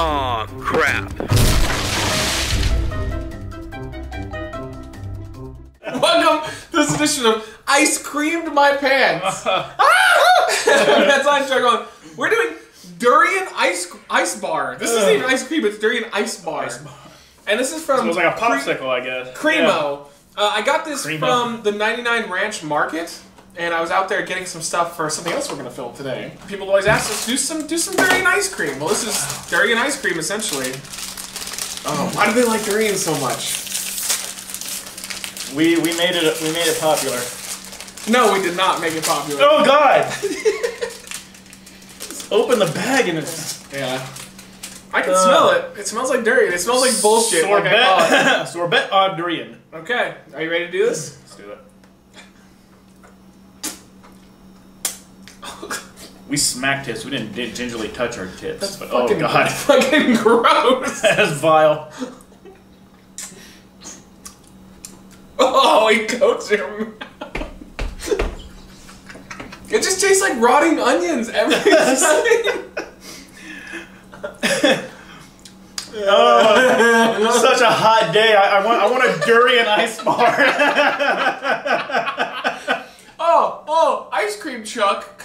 Aw, crap. Welcome to this edition of Ice Creamed My Pants. That's on track going. We're doing durian ice ice bar. This isn't even ice cream, it's durian ice bar. And this is from It was like a Cre- popsicle, I guess. Cremo. Uh, I got this Cremo. from the 99 Ranch Market, and I was out there getting some stuff for something else we're gonna film today. People always ask us do some do some durian ice cream. Well, this is durian ice cream essentially. Oh, why do they like durian so much? We we made it we made it popular. No, we did not make it popular. Oh God! Open the bag and it's Yeah. I can uh, smell it. It smells like durian. It smells like bullshit. Like call it. sorbet. sorbet au durian. Okay, are you ready to do this? Let's do it. We smacked tits. We didn't did gingerly touch our tits. but oh Fucking- God, Fucking gross. that's vile. Oh, he coats your mouth. It just tastes like rotting onions every time. Oh, such a hot day. I, I want I want a durian ice bar. oh, oh, ice cream Chuck.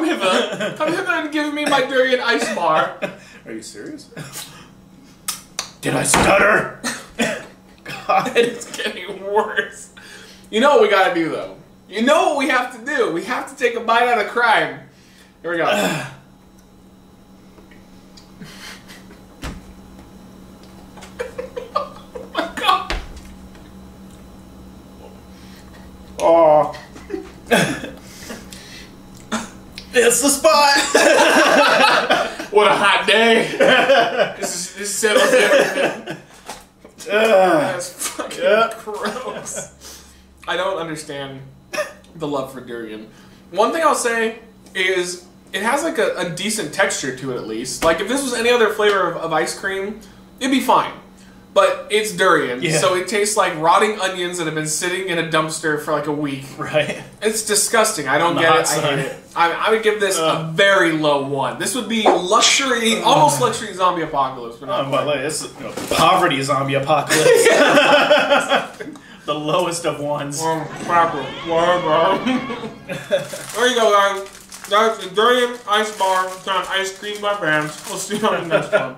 Come, hither. Come hither and give me my durian ice bar. Are you serious? Did I stutter? God. It's getting worse. You know what we gotta do though. You know what we have to do. We have to take a bite out of crime. Here we go. Oh my god! Oh it's the spot. What a hot day. this is this settles everything. That's fucking Yeah. gross. I don't understand the love for durian. One thing I'll say is it has like a, a decent texture to it at least. Like if this was any other flavor of, of ice cream, it'd be fine. But it's durian, Yeah. so it tastes like rotting onions that have been sitting in a dumpster for like a week. right. It's disgusting. I don't get it. I hate it. I, I would give this a very low one. This would be luxury, almost luxury zombie apocalypse, but not but like, this is you know, poverty zombie apocalypse. the lowest of ones. Um, cracker. there you go, guys. That's the durian ice bar. It's on Ice Creamed My Pants. We'll see you on the next one.